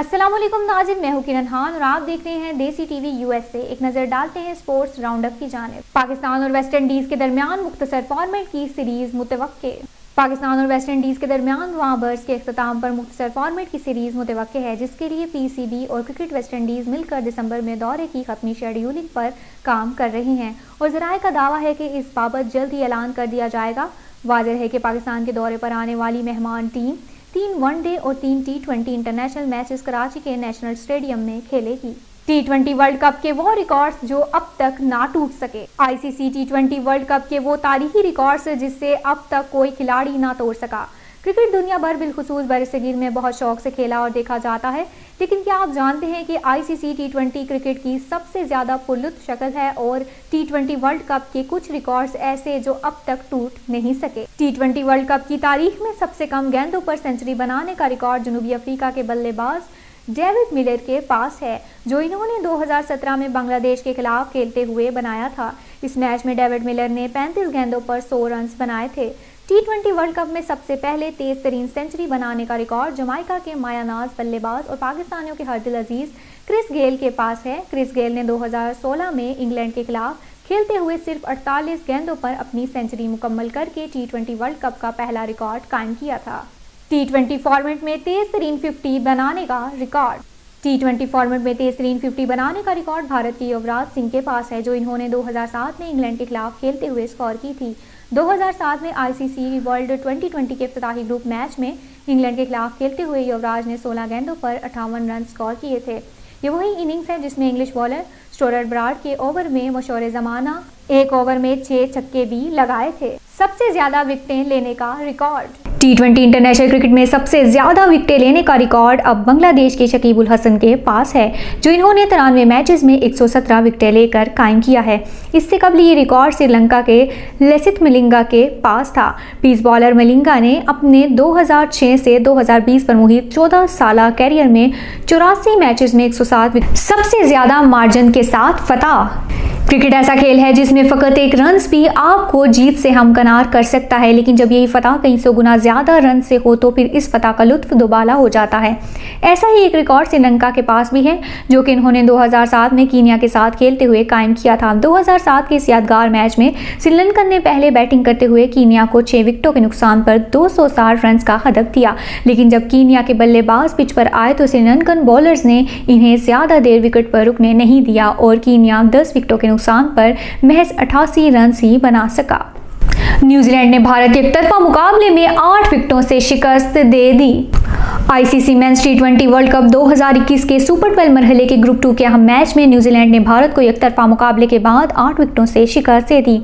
अस्सलाम वालेकुम नाजिन मैं हूँ किरण खान और आप देख रहे हैं देसी टीवी यूएसए एक नज़र डालते हैं स्पोर्ट्स राउंडअप की जानब। पाकिस्तान और वेस्ट इंडीज़ के दरमियान मुख्तसर फॉर्मेट की सीरीज़ मुतव पाकिस्तान और वेस्ट इंडीज़ के दरमियान बर्स के अख्ताम पर मुख्तर फॉर्मेट की सीरीज़ मुतव है, जिसके लिए पी सी बी और क्रिकेट वेस्ट इंडीज़ मिलकर दिसंबर में दौरे की खत्मी शेड्यूलिंग पर काम कर रही हैं। और जराए का दावा है कि इस बाबत जल्द ही ऐलान कर दिया जाएगा। वाजह है कि पाकिस्तान के दौरे पर आने वाली मेहमान टीम तीन वनडे और तीन T twenty international matches Karachi के नेशनल स्टेडियम में खेलेगी टी ट्वेंटी वर्ल्ड कप के वो रिकॉर्ड्स जो अब तक ना टूट सके। ICC T twenty World Cup के वो तारीखी रिकॉर्ड्स जिससे अब तक कोई खिलाड़ी ना तोड़ सका। क्रिकेट दुनिया भर बिलखसूस बरसगीर में बहुत शौक से खेला और देखा जाता है। लेकिन क्या आप जानते हैं कि आईसीसी टी क्रिकेट की सबसे ज़्यादा पुलुत शक्ल है और टी वर्ल्ड कप के कुछ रिकॉर्ड्स ऐसे जो अब तक टूट नहीं सके। टी वर्ल्ड कप की तारीख में सबसे कम गेंदों पर सेंचुरी बनाने का रिकॉर्ड जनूबी अफ्रीका के बल्लेबाज डेविड मिलर के पास है, जो इन्होंने 2017 में बांग्लादेश के खिलाफ खेलते हुए बनाया था। इस मैच में डेविड मिलर ने 35 गेंदों पर 100 रन बनाए थे। टी वर्ल्ड कप में सबसे पहले तेज तरीन सेंचुरी बनाने का रिकॉर्ड जमाइका के मायानाज बल्लेबाज और पाकिस्तानियों के हरदिल अज़ीज़, क्रिस गेल के पास है। क्रिस गेल ने 2016 में इंग्लैंड के खिलाफ खेलते हुए सिर्फ़ 48 गेंदों पर अपनी सेंचुरी मुकम्मल करके टी वर्ल्ड कप का पहला रिकॉर्ड कायम किया था। टी फॉर्मेट में तेज तरीन फिफ्टी बनाने का रिकॉर्ड टी ट्वेंटी फॉर्मेट में तेज तरीन फिफ्टी बनाने का रिकॉर्ड भारत के युवराज सिंह के पास है, जो इन्होंने 2007 में इंग्लैंड के खिलाफ खेलते हुए स्कोर की थी। 2007 में आईसीसी वर्ल्ड 2020 के अफ्ताही ग्रुप मैच में इंग्लैंड के खिलाफ खेलते हुए युवराज ने 16 गेंदों पर अठावन रन स्कोर किए थे। ये वही इनिंग्स है जिसमें इंग्लिश बॉलर स्टोरर ब्राड के ओवर में मशोर जमाना एक ओवर में छह छक्के भी लगाए थे। सबसे ज़्यादा विकटें लेने का record T twenty international cricket में सबसे ज़्यादा विकटें लेने का रिकॉर्ड अब बांग्लादेश के शकीबुल हसन के पास है, जो इन्होंने तिरानवे मैचेस में 117 विकटें लेकर कायम किया है। इससे कबल ये रिकॉर्ड श्रीलंका के लेसित मिलिंगा के पास था? पीस बॉलर मिलिंगा ने अपने 2006 से 2020 पर मुहित 14 साल कैरियर में चौरासी मैचेस में 107 सबसे ज़्यादा मार्जिन के साथ फतह क्रिकेट ऐसा खेल है जिसमें फ़कत एक रन भी आपको जीत से हमकनार कर सकता है, लेकिन जब यही फतह कई सौ गुना ज़्यादा रन से हो तो फिर इस फतह का लुत्फ दोबाला हो जाता है। ऐसा ही एक रिकॉर्ड श्रीलंका के पास भी है, जो कि इन्होंने 2007 में कीनिया के साथ खेलते हुए कायम किया था। 2007 के इस यादगार मैच में श्रीलंकन ने पहले बैटिंग करते हुए कीनिया को छह विकेटों के नुकसान पर दो रन का हदफ दिया। लेकिन जब कीनिया के बल्लेबाज पिच पर आए तो श्रीलंकन बॉलर्स ने इन्हें ज़्यादा देर विकेट पर रुकने नहीं दिया और कीनिया दस विकेटों के नुकसान पर महज अठासी रन ही बना सका। न्यूजीलैंड ने भारत के तरफा मुकाबले में आठ विकेटों से शिकस्त दे दी। ICC men's T World Cup 2021 के सुपर ट्वेल्व मरहले के ग्रुप टू के अहम मैच में न्यूजीलैंड ने भारत को एकतरफा मुकाबले के बाद आठ विकेटों से शिकस्त दे दी।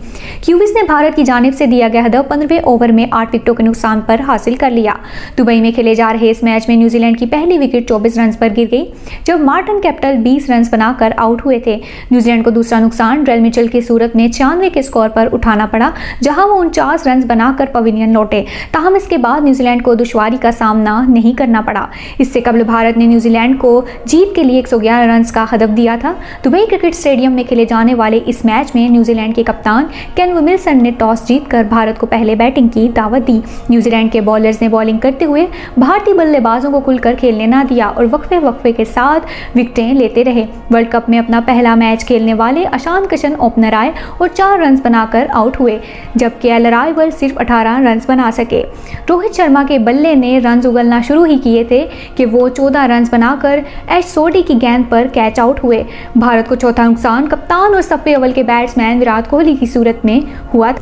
क्यूबिस ने भारत की जानब से दिया गया हदफ पंद्रहवें ओवर में आठ विकेटों के नुकसान पर हासिल कर लिया। दुबई में खेले जा रहे इस मैच में न्यूजीलैंड की पहली विकेट चौबीस रन पर गिर गई, जब मार्टन कैपिटल बीस रन बनाकर आउट हुए थे। न्यूजीलैंड को दूसरा नुकसान ड्रेल मिचल की सूरत में छियानवे के स्कोर पर उठाना पड़ा, जहाँ वो उनचास रन बनाकर पवेलियन लौटे। ताहम इसके बाद न्यूजीलैंड को दुश्वारी का सामना नहीं करना पड़ा। इससे कबल भारत ने न्यूजीलैंड को जीत के लिए 111 रन का हदफ दिया था। दुबई क्रिकेट स्टेडियम में खेले जाने वाले इस मैच में न्यूजीलैंड के कप्तान केन विमिल्सन ने टॉस जीतकर भारत को पहले बैटिंग की दावत दी। न्यूजीलैंड के बॉलर्स ने बॉलिंग करते हुए भारतीय बल्लेबाजों को खुलकर खेलने ना दिया और वक्फे वक्फे के साथ विकटें लेते रहे। वर्ल्ड कप में अपना पहला मैच खेलने वाले अशांत किशन ओपनर आए और चार रन बनाकर आउट हुए, जबकि एल सिर्फ़ 18 रन बना सके। रोहित शर्मा के बल्ले ने रन उगलना शुरू ही किए थे कि वो 14 रन बनाकर एच सोडी की गेंद पर कैच आउट हुए। भारत को चौथा नुकसान कप्तान और सफ़े अव्वल के बैट्समैन विराट कोहली की सूरत में हुआ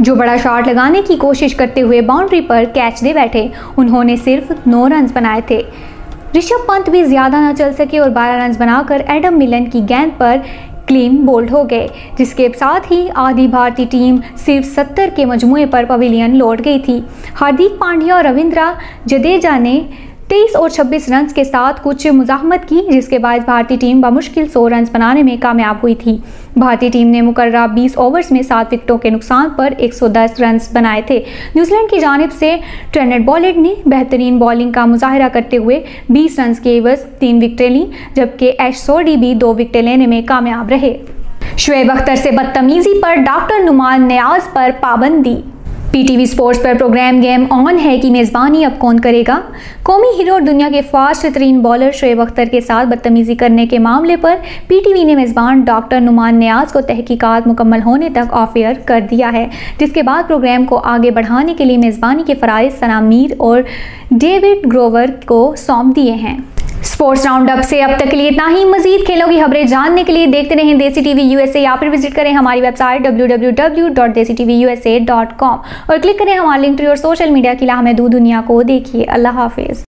जो बड़ा शॉट लगाने की कोशिश करते हुए बाउंड्री पर कैच दे बैठे, उन्होंने सिर्फ़ नौ रन बनाए थे। ऋषभ पंत भी ज़्यादा न चल सके और 12 रन बनाकर एडम मिलन की गेंद पर क्लीन बोल्ड हो गए, जिसके साथ ही आधी भारतीय टीम सिर्फ़ सत्तर के मजमुए पर पवेलियन लौट गई थी। हार्दिक पांड्या और रविंद्रा जडेजा ने तेईस और 26 रन के साथ कुछ मुजाहमत की, जिसके बाद भारतीय टीम बमुश्किल 100 रन बनाने में कामयाब हुई थी। भारतीय टीम ने मुकर्रा 20 ओवर्स में सात विकेटों के नुकसान पर 110 रन बनाए थे। न्यूजीलैंड की जानब से ट्रेनेट बॉलेट ने बेहतरीन बॉलिंग का मुजाहरा करते हुए 20 रन के एवज तीन विकटें ली, जबकि एश सोडी भी दो विकटें लेने में कामयाब रहे। शुएब अख्तर से बदतमीजी पर डॉक्टर नुमान न्याज पर पाबंदी पीटीवी स्पोर्ट्स पर प्रोग्राम गेम ऑन है कि मेज़बानी अब कौन करेगा? कौमी हीरो और दुनिया के फास्ट तरीन बॉलर शुएब अख्तर के साथ बदतमीज़ी करने के मामले पर पीटीवी ने मेज़बान डॉक्टर नुमान न्याज को तहकीकात मुकम्मल होने तक ऑफ़ एयर कर दिया है, जिसके बाद प्रोग्राम को आगे बढ़ाने के लिए मेज़बानी के फ़राइज सना मीर और डेविड ग्रोवर को सौंप दिए हैं। स्पोर्ट्स राउंड अप से अब तक के लिए इतना ही। मजीद खेलों की खबरें जानने के लिए देखते रहें देसी टीवी यूएसए या फिर विज़िट करें हमारी वेबसाइट www.desitvUSA.com और क्लिक करें हमारे लिंक और सोशल मीडिया के लिए हमें महदूद दुनिया को देखिए। अल्लाह हाफिज़।